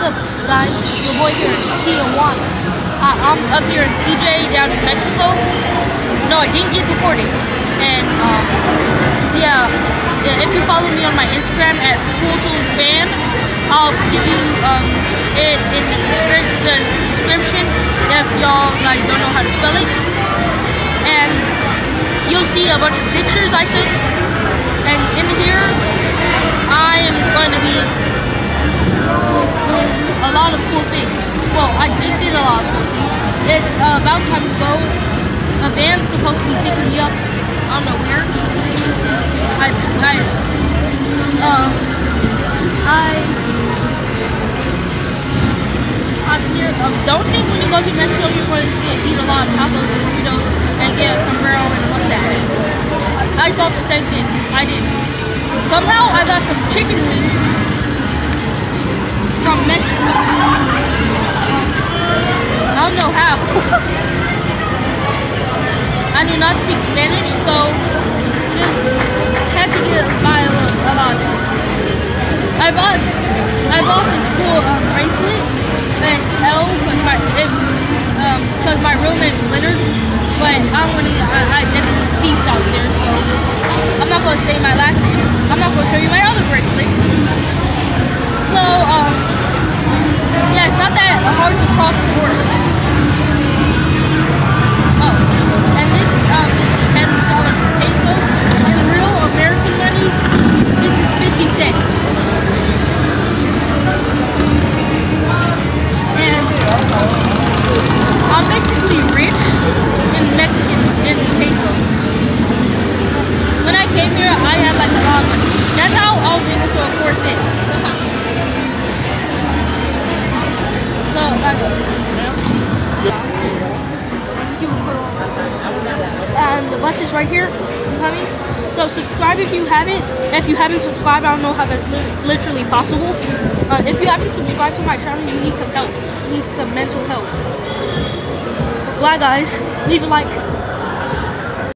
what's up, guys? Your boy here, Tijuana. Uh, I'm up here in TJ down in Mexico. No, I didn't get deported. And um, yeah, yeah, if you follow me on my Instagram at Cool I'll give you um, it in the description if y'all like don't know how to spell it. And you'll see a bunch of pictures I took. I just did a lot. It's uh, about time to go. A van's supposed to be picking me up. I don't know where. I, I, um, I, I'm here. Um, don't think when you go to Mexico you're going to eat a lot of tacos and burritos and get a sombrero and a mustache. I thought the same thing. I did. Somehow I got some chicken wings I do not speak Spanish, so just had to get by a, lo- a lot. I bought I bought this cool um, bracelet and L because my it, um, cause my real name is Leonard, but I want to. I, I need peace out there, so I'm not gonna say my last name. I'm not gonna show you my other bracelet. And the bus is right here coming. So subscribe if you haven't. If you haven't subscribed, I don't know how that's li- literally possible. Uh, if you haven't subscribed to my channel, you need some help. You need some mental help. Bye guys. Leave a like.